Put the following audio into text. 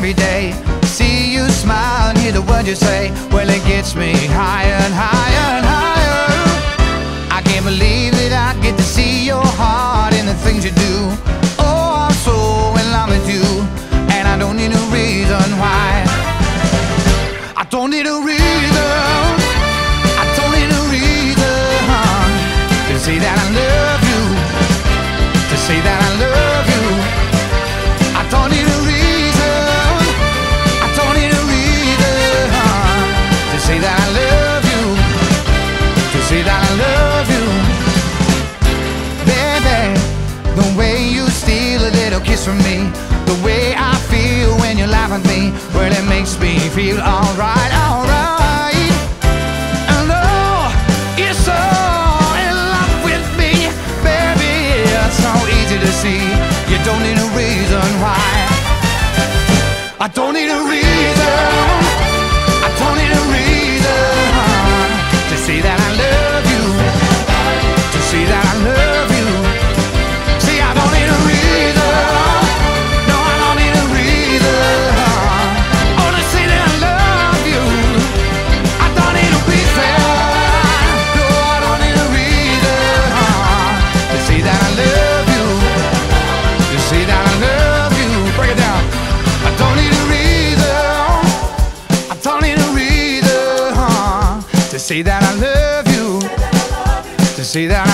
every day. See you smile and hear the words you say. Well, it gets me higher and higher and higher. I can't believe that I get to see your heart in the things you do. Oh, I'm so in love with you, and I don't need a reason why. I don't need a reason. The way you steal a little kiss from me, the way I feel when you laugh at me, well, it makes me feel alright, alright. And oh, you're so in love with me, baby. It's so easy to see. You don't need a reason why. I don't need a reason. I don't need a reason say that I love you. To say that